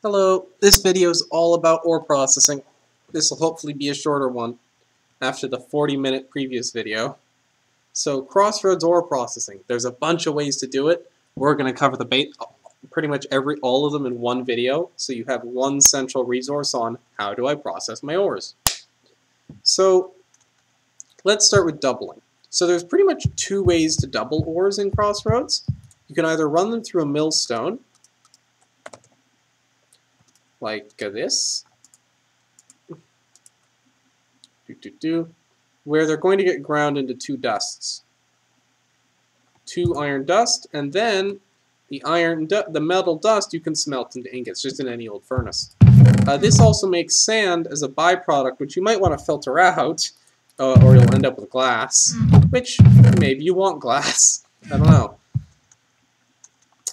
Hello, this video is all about ore processing. This will hopefully be a shorter one after the 40 minute previous video. So Crossroads ore processing, there's a bunch of ways to do it. We're going to cover the bait, pretty much every all of them in one video, so you have one central resource on how do I process my ores. So let's start with doubling. So there's pretty much two ways to double ores in Crossroads. You can either run them through a millstone, like this, do, do, do, where they're going to get ground into two dusts. Two iron dust, and then the iron, the metal dust you can smelt into ingots, just in any old furnace. Uh, this also makes sand as a byproduct, which you might want to filter out, uh, or you'll end up with glass, which maybe you want glass. I don't know.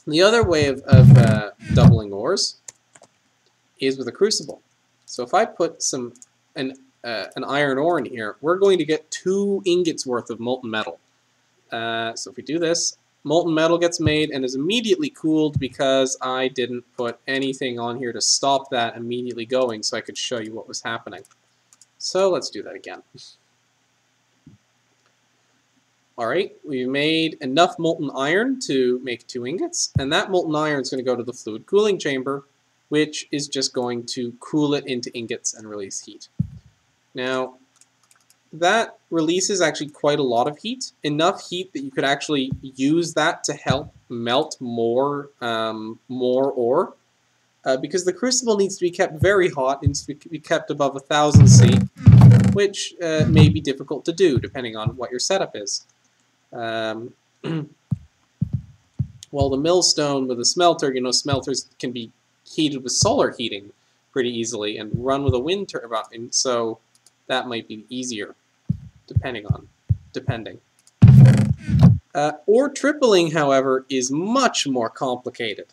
The other way of, of uh, doubling ores is with a crucible. So if I put some an, uh, an iron ore in here, we're going to get two ingots worth of molten metal. Uh, so if we do this, molten metal gets made and is immediately cooled because I didn't put anything on here to stop that immediately going so I could show you what was happening. So let's do that again. Alright, we made enough molten iron to make two ingots, and that molten iron is going to go to the fluid cooling chamber, which is just going to cool it into ingots and release heat. Now, that releases actually quite a lot of heat, enough heat that you could actually use that to help melt more, um, more ore, uh, because the crucible needs to be kept very hot, needs to be kept above 1000 C, which uh, may be difficult to do depending on what your setup is. Um, well, the millstone with a smelter, you know, smelters can be heated with solar heating pretty easily and run with a wind turbine, so that might be easier, depending on, depending. Uh, ore tripling, however, is much more complicated.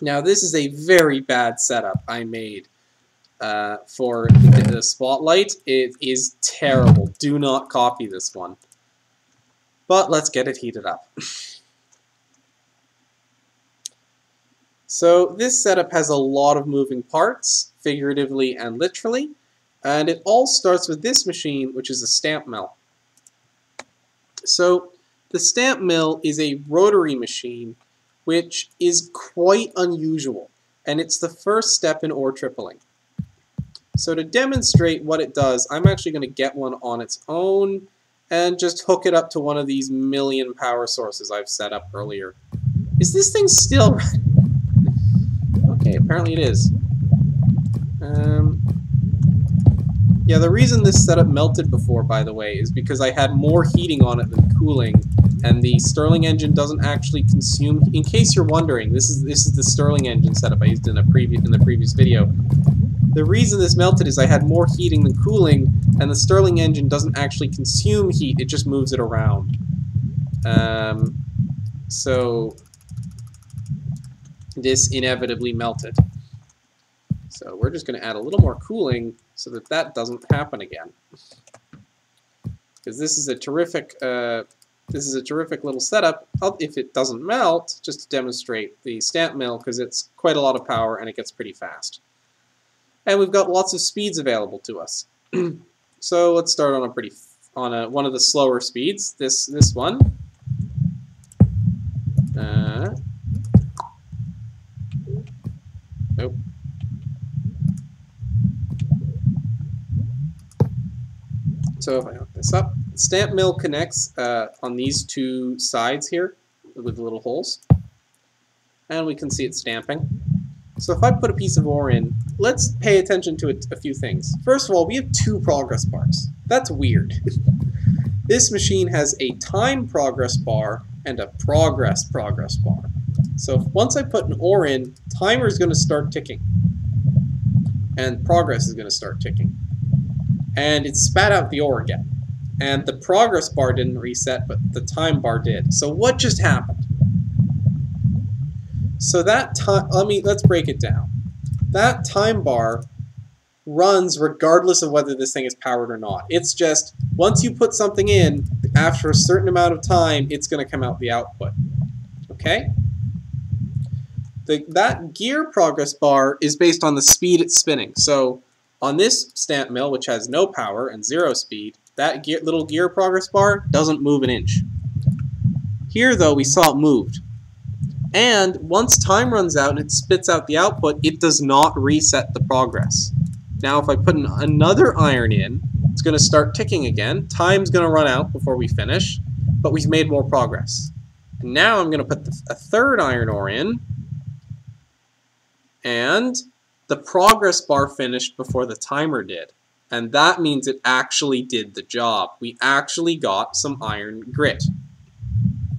Now, this is a very bad setup I made uh, for the, the spotlight. It is terrible. Do not copy this one. But let's get it heated up. so this setup has a lot of moving parts, figuratively and literally, and it all starts with this machine, which is a stamp mill. So the stamp mill is a rotary machine, which is quite unusual, and it's the first step in ore tripling. So to demonstrate what it does, I'm actually going to get one on its own and just hook it up to one of these million power sources I've set up earlier. Is this thing still running? Okay, apparently it is. Um, yeah, the reason this setup melted before, by the way, is because I had more heating on it than cooling, and the Stirling engine doesn't actually consume. In case you're wondering, this is this is the Stirling engine setup I used in a previous in the previous video. The reason this melted is I had more heating than cooling, and the Stirling engine doesn't actually consume heat, it just moves it around. Um, so this inevitably melted. So we're just going to add a little more cooling so that that doesn't happen again. Because this is a terrific, uh, this is a terrific little setup. If it doesn't melt, just to demonstrate the stamp mill, because it's quite a lot of power and it gets pretty fast. And we've got lots of speeds available to us. so let's start on a pretty on a, one of the slower speeds. This this one. Uh, nope. So if I hook this up, stamp mill connects uh, on these two sides here with little holes. And we can see it stamping. So if I put a piece of ore in, let's pay attention to a, a few things. First of all, we have two progress bars. That's weird. this machine has a time progress bar and a progress progress bar. So once I put an ore in, timer is going to start ticking. And progress is going to start ticking. And it spat out the ore again. And the progress bar didn't reset, but the time bar did. So what just happened? So that time, let me, let's break it down. That time bar runs regardless of whether this thing is powered or not. It's just, once you put something in, after a certain amount of time, it's going to come out the output. Okay? The, that gear progress bar is based on the speed it's spinning. So on this stamp mill, which has no power and zero speed, that gear, little gear progress bar doesn't move an inch. Here, though, we saw it moved. And once time runs out and it spits out the output, it does not reset the progress. Now, if I put an, another iron in, it's going to start ticking again. Time's going to run out before we finish, but we've made more progress. And now I'm going to put the, a third iron ore in, and the progress bar finished before the timer did. And that means it actually did the job. We actually got some iron grit.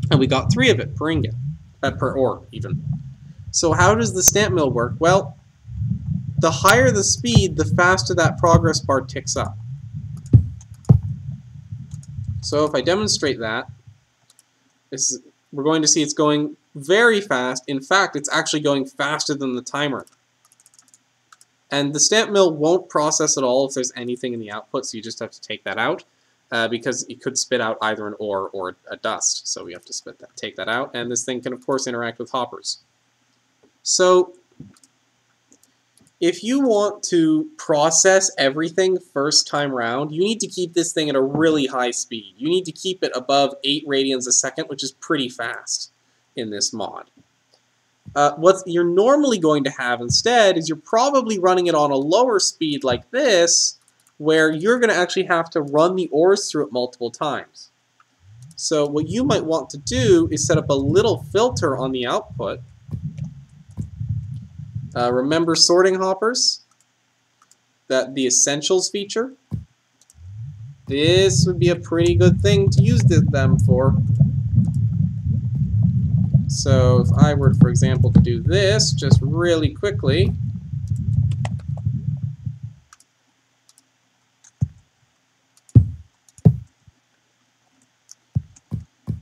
And we got three of it per ingot, uh, per ore even. So how does the stamp mill work? Well, the higher the speed, the faster that progress bar ticks up. So if I demonstrate that, we're going to see it's going very fast. In fact, it's actually going faster than the timer. And the stamp mill won't process at all if there's anything in the output, so you just have to take that out. Uh, because it could spit out either an ore or a dust, so we have to spit that, take that out. And this thing can, of course, interact with hoppers. So if you want to process everything first time round, you need to keep this thing at a really high speed. You need to keep it above 8 radians a second, which is pretty fast in this mod. Uh, what you're normally going to have instead is you're probably running it on a lower speed like this, where you're going to actually have to run the ores through it multiple times. So what you might want to do is set up a little filter on the output uh, remember sorting hoppers? That the essentials feature? This would be a pretty good thing to use them for. So if I were, for example, to do this just really quickly,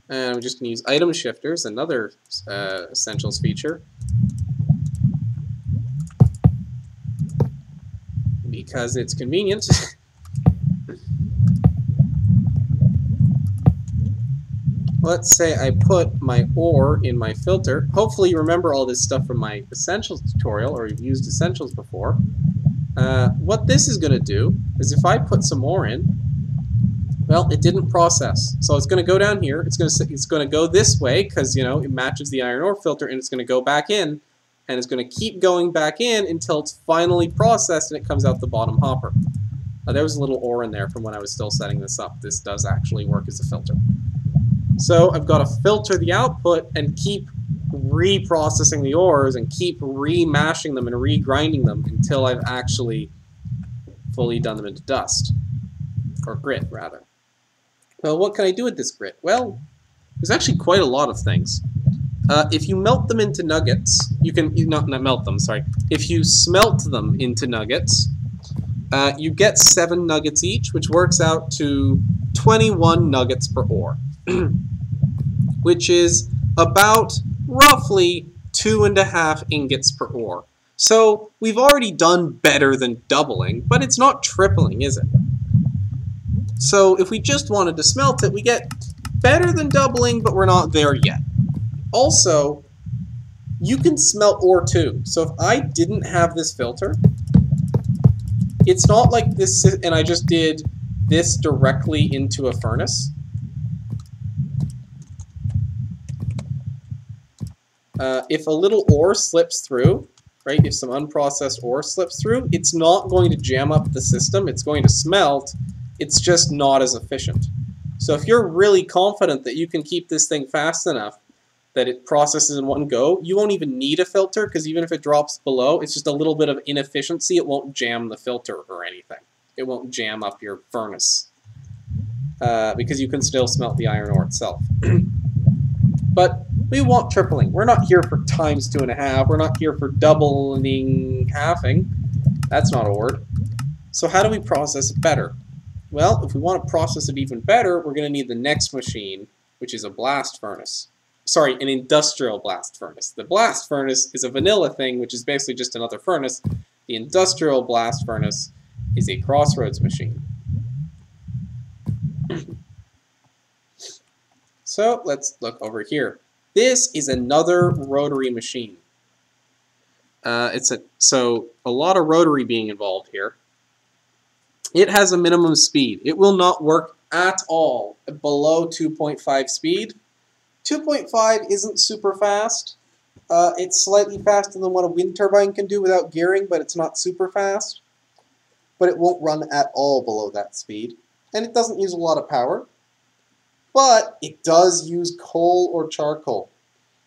and I'm just going to use item shifters, another uh, essentials feature. because it's convenient. Let's say I put my ore in my filter. Hopefully you remember all this stuff from my Essentials tutorial, or you've used Essentials before. Uh, what this is going to do is if I put some ore in, well, it didn't process. So it's going to go down here. It's going to it's going to go this way because you know it matches the iron ore filter, and it's going to go back in and it's going to keep going back in until it's finally processed and it comes out the bottom hopper. Uh, there was a little ore in there from when I was still setting this up. This does actually work as a filter. So I've got to filter the output and keep reprocessing the ores and keep remashing them and regrinding them until I've actually fully done them into dust. Or grit, rather. Well, what can I do with this grit? Well, there's actually quite a lot of things. Uh, if you melt them into nuggets, you can not, not melt them. Sorry. If you smelt them into nuggets, uh, you get seven nuggets each, which works out to 21 nuggets per ore, which is about roughly two and a half ingots per ore. So we've already done better than doubling, but it's not tripling, is it? So if we just wanted to smelt it, we get better than doubling, but we're not there yet. Also, you can smelt ore too. So if I didn't have this filter, it's not like this, and I just did this directly into a furnace. Uh, if a little ore slips through, right, if some unprocessed ore slips through, it's not going to jam up the system. It's going to smelt. It's just not as efficient. So if you're really confident that you can keep this thing fast enough, that it processes in one go, you won't even need a filter because even if it drops below, it's just a little bit of inefficiency. It won't jam the filter or anything. It won't jam up your furnace uh, because you can still smelt the iron ore itself. but we want tripling. We're not here for times two and a half. We're not here for doubling, halving. That's not a word. So how do we process it better? Well, if we want to process it even better, we're going to need the next machine, which is a blast furnace sorry, an industrial blast furnace. The blast furnace is a vanilla thing, which is basically just another furnace. The industrial blast furnace is a crossroads machine. so let's look over here. This is another rotary machine. Uh, it's a so a lot of rotary being involved here. It has a minimum speed. It will not work at all below 2.5 speed. 2.5 isn't super fast. Uh, it's slightly faster than what a wind turbine can do without gearing, but it's not super fast. But it won't run at all below that speed. And it doesn't use a lot of power. But it does use coal or charcoal.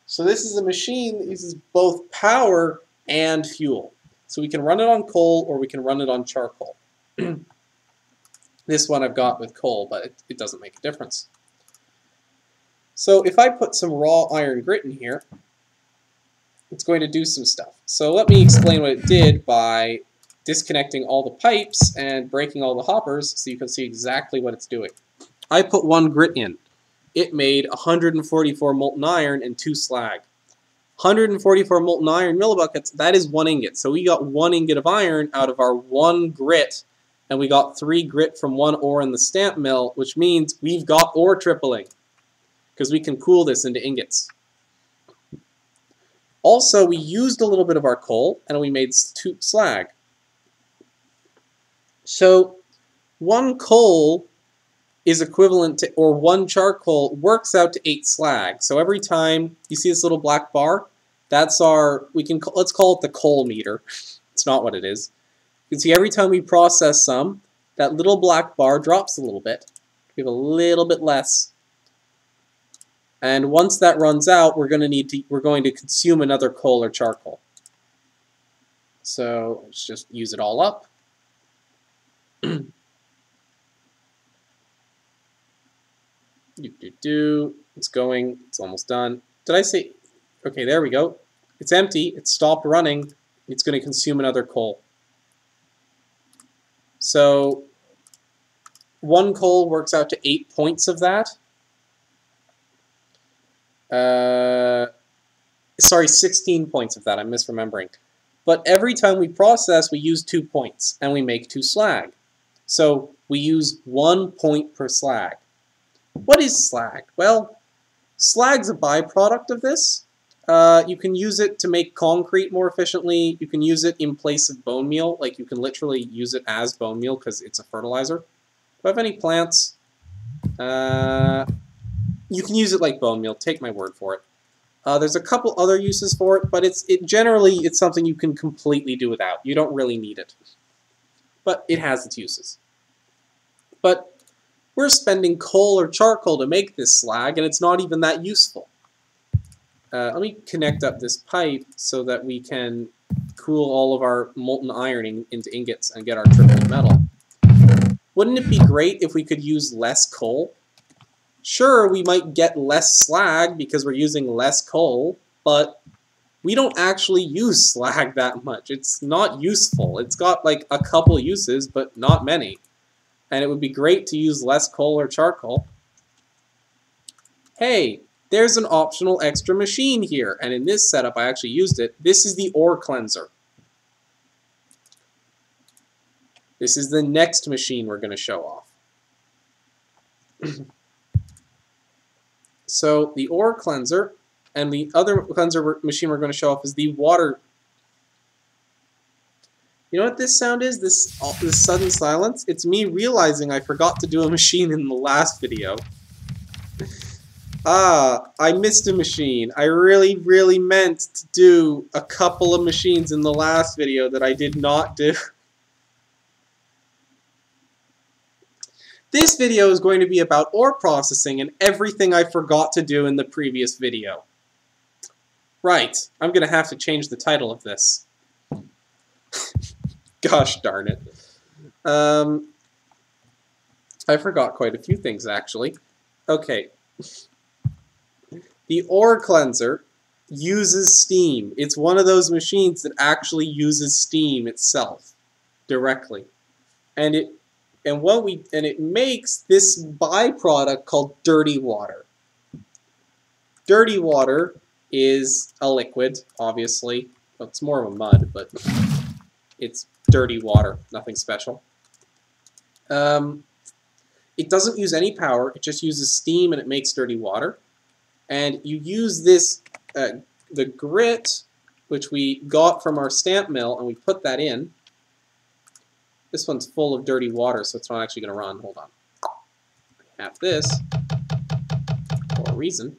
So this is a machine that uses both power and fuel. So we can run it on coal or we can run it on charcoal. this one I've got with coal, but it, it doesn't make a difference. So if I put some raw iron grit in here, it's going to do some stuff. So let me explain what it did by disconnecting all the pipes and breaking all the hoppers so you can see exactly what it's doing. I put one grit in. It made 144 molten iron and two slag. 144 molten iron millibuckets, that is one ingot. So we got one ingot of iron out of our one grit, and we got three grit from one ore in the stamp mill, which means we've got ore tripling, because we can cool this into ingots. Also, we used a little bit of our coal, and we made two slag. So, one coal is equivalent to, or one charcoal works out to eight slag. So every time you see this little black bar, that's our, we can, let's call it the coal meter. it's not what it is. You can see every time we process some, that little black bar drops a little bit. We have a little bit less. And once that runs out, we're going to need to, we're going to consume another coal or charcoal. So let's just use it all up. Do, do, do. It's going. It's almost done. Did I say... Okay, there we go. It's empty. It stopped running. It's going to consume another coal. So one coal works out to eight points of that. Uh, sorry, 16 points of that. I'm misremembering. But every time we process, we use two points, and we make two slag. So we use one point per slag. What is slag? Well, slag's a byproduct of this. Uh, you can use it to make concrete more efficiently. You can use it in place of bone meal. Like, you can literally use it as bone meal because it's a fertilizer. Do I have any plants? Uh, you can use it like bone meal. Take my word for it. Uh, there's a couple other uses for it, but it's it generally it's something you can completely do without. You don't really need it. But it has its uses. But we're spending coal or charcoal to make this slag, and it's not even that useful. Uh, let me connect up this pipe so that we can cool all of our molten ironing into ingots and get our triple metal. Wouldn't it be great if we could use less coal? Sure, we might get less slag because we're using less coal, but we don't actually use slag that much. It's not useful. It's got like a couple uses, but not many and it would be great to use less coal or charcoal. Hey, there's an optional extra machine here, and in this setup I actually used it. This is the ore cleanser. This is the next machine we're going to show off. so the ore cleanser and the other cleanser machine we're going to show off is the water you know what this sound is? This, this sudden silence? It's me realizing I forgot to do a machine in the last video. ah, I missed a machine. I really, really meant to do a couple of machines in the last video that I did not do. This video is going to be about ore processing and everything I forgot to do in the previous video. Right, I'm going to have to change the title of this. Gosh darn it. Um, I forgot quite a few things, actually. Okay. The ore cleanser uses steam. It's one of those machines that actually uses steam itself directly. And it and what we and it makes this byproduct called dirty water. Dirty water is a liquid, obviously. Well, it's more of a mud, but it's dirty water, nothing special. Um, it doesn't use any power, it just uses steam and it makes dirty water. And you use this, uh, the grit which we got from our stamp mill, and we put that in. This one's full of dirty water, so it's not actually going to run. Hold on. have this for a reason.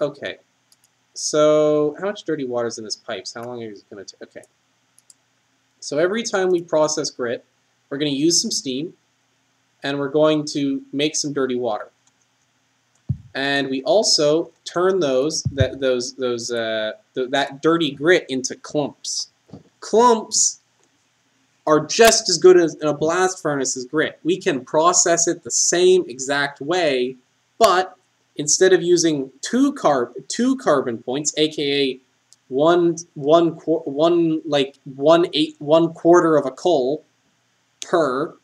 Okay. So how much dirty water is in this pipes? How long is it going to take? Okay. So every time we process grit, we're going to use some steam, and we're going to make some dirty water. And we also turn those that those those uh, th that dirty grit into clumps. Clumps are just as good as in a blast furnace as grit. We can process it the same exact way, but instead of using two carb two carbon points, aka one one one like one eight one quarter of a coal per,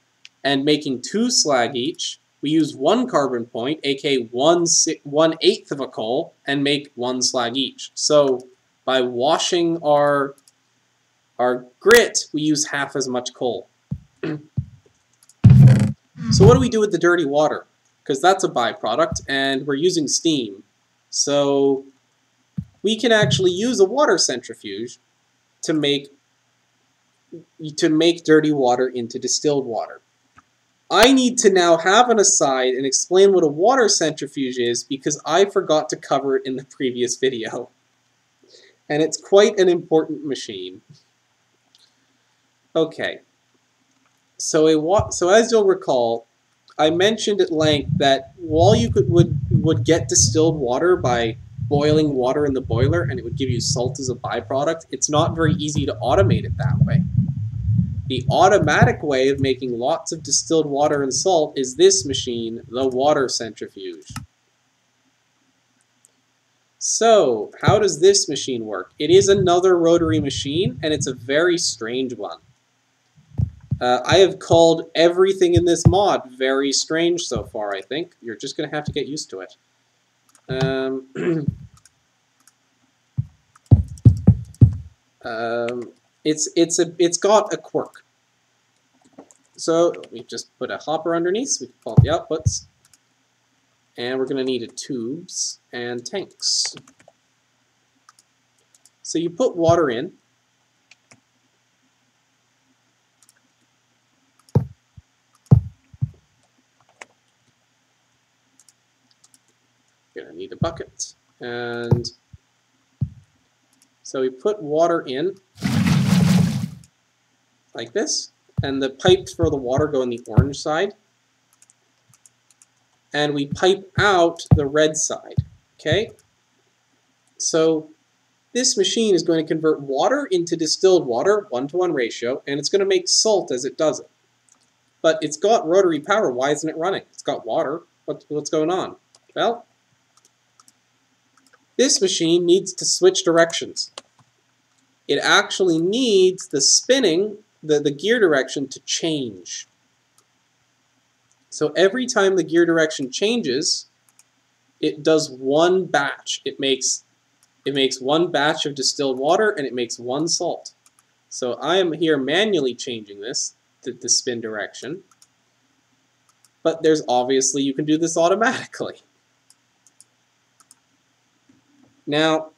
and making two slag each, we use one carbon point, aka one one eighth of a coal, and make one slag each. So by washing our our grit, we use half as much coal. so what do we do with the dirty water? Because that's a byproduct, and we're using steam. So we can actually use a water centrifuge to make to make dirty water into distilled water. I need to now have an aside and explain what a water centrifuge is because I forgot to cover it in the previous video. And it's quite an important machine. Okay. So a so as you'll recall, I mentioned at length that while you could would would get distilled water by boiling water in the boiler and it would give you salt as a byproduct, it's not very easy to automate it that way. The automatic way of making lots of distilled water and salt is this machine, the water centrifuge. So, how does this machine work? It is another rotary machine, and it's a very strange one. Uh, I have called everything in this mod very strange so far, I think. You're just going to have to get used to it. Um, um, it's it's a it's got a quirk. So we just put a hopper underneath so we can pull the outputs. And we're going to need a tubes and tanks. So you put water in. To need a bucket. And so we put water in like this, and the pipes for the water go in the orange side, and we pipe out the red side, okay? So this machine is going to convert water into distilled water, one-to-one -one ratio, and it's going to make salt as it does it. But it's got rotary power, why isn't it running? It's got water, what, what's going on? Well, this machine needs to switch directions. It actually needs the spinning the, the gear direction to change. So every time the gear direction changes, it does one batch. It makes it makes one batch of distilled water and it makes one salt. So I am here manually changing this to the spin direction. But there's obviously you can do this automatically. Now,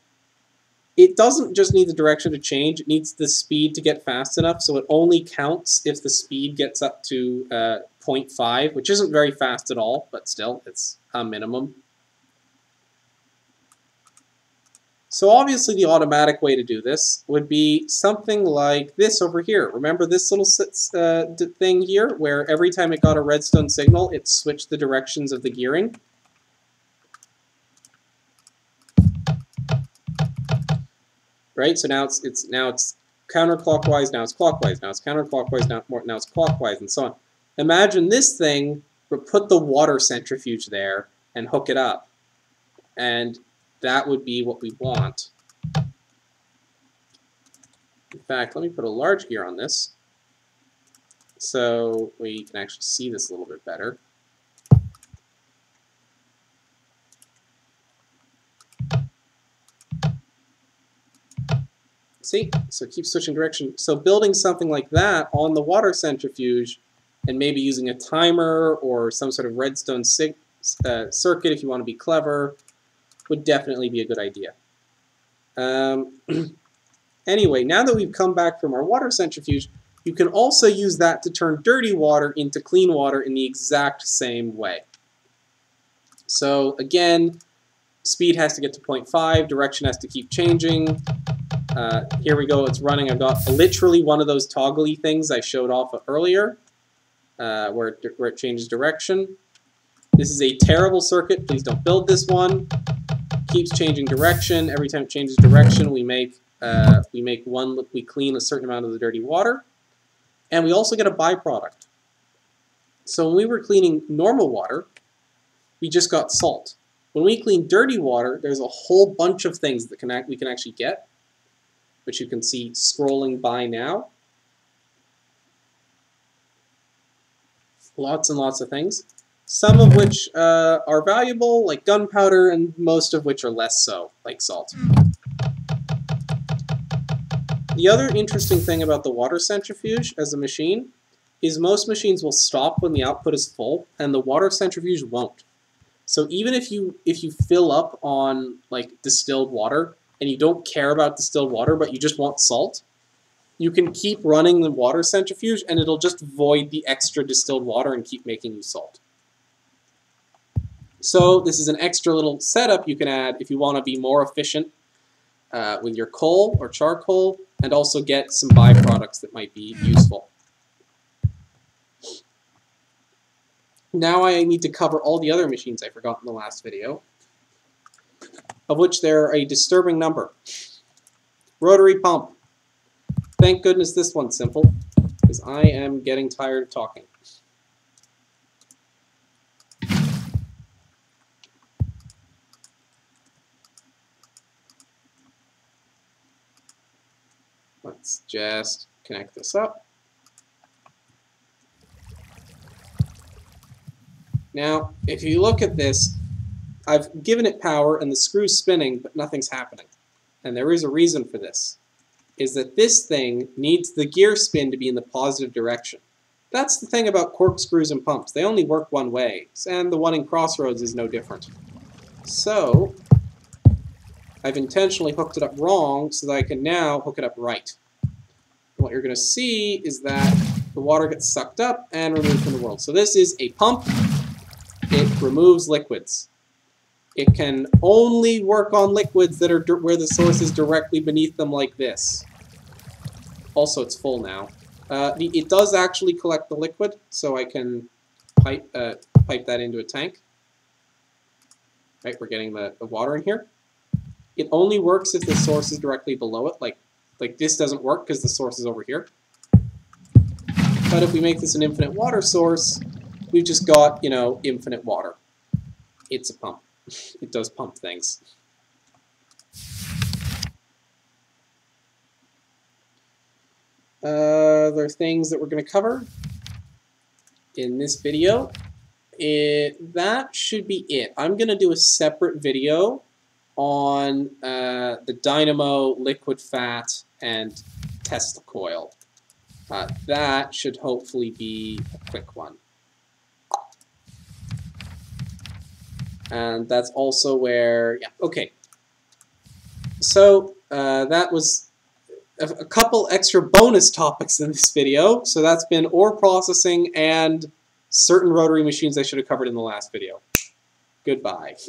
it doesn't just need the direction to change, it needs the speed to get fast enough, so it only counts if the speed gets up to uh, 0.5, which isn't very fast at all, but still, it's a minimum. So obviously the automatic way to do this would be something like this over here. Remember this little uh, thing here, where every time it got a redstone signal, it switched the directions of the gearing? Right? So now it's it's now it's counterclockwise, now it's clockwise, now it's counterclockwise, now, now it's clockwise, and so on. Imagine this thing, but put the water centrifuge there and hook it up. And that would be what we want. In fact, let me put a large gear on this so we can actually see this a little bit better. See? So keep switching direction. So building something like that on the water centrifuge and maybe using a timer or some sort of redstone uh, circuit if you want to be clever would definitely be a good idea. Um, anyway, now that we've come back from our water centrifuge, you can also use that to turn dirty water into clean water in the exact same way. So again, speed has to get to 0.5, direction has to keep changing. Uh, here we go, it's running. I've got literally one of those toggly things I showed off earlier, uh, where, it, where it changes direction. This is a terrible circuit, please don't build this one. Keeps changing direction. Every time it changes direction, we make uh, we make one, we clean a certain amount of the dirty water. And we also get a byproduct. So when we were cleaning normal water, we just got salt. When we clean dirty water, there's a whole bunch of things that can act, we can actually get, which you can see scrolling by now. Lots and lots of things. Some of which uh, are valuable, like gunpowder, and most of which are less so, like salt. The other interesting thing about the water centrifuge as a machine is most machines will stop when the output is full, and the water centrifuge won't. So even if you if you fill up on like distilled water and you don't care about distilled water but you just want salt, you can keep running the water centrifuge and it'll just void the extra distilled water and keep making you salt. So this is an extra little setup you can add if you want to be more efficient uh, with your coal or charcoal and also get some byproducts that might be useful. Now I need to cover all the other machines I forgot in the last video, of which there are a disturbing number. Rotary pump. Thank goodness this one's simple, because I am getting tired of talking. Let's just connect this up. Now, if you look at this, I've given it power and the screw's spinning, but nothing's happening. And there is a reason for this, is that this thing needs the gear spin to be in the positive direction. That's the thing about corkscrews and pumps. They only work one way, and the one in Crossroads is no different. So, I've intentionally hooked it up wrong so that I can now hook it up right what you're going to see is that the water gets sucked up and removed from the world. So this is a pump. It removes liquids. It can only work on liquids that are where the source is directly beneath them like this. Also, it's full now. Uh, it does actually collect the liquid, so I can pipe, uh, pipe that into a tank. Right, we're getting the, the water in here. It only works if the source is directly below it, like like this doesn't work because the source is over here. But if we make this an infinite water source, we've just got, you know, infinite water. It's a pump. It does pump things. Uh, there are things that we're going to cover in this video. It, that should be it. I'm going to do a separate video on uh, the dynamo, liquid fat, and Tesla coil. Uh, that should hopefully be a quick one. And that's also where, yeah, okay. So uh, that was a, a couple extra bonus topics in this video. So that's been ore processing and certain rotary machines I should have covered in the last video. Goodbye.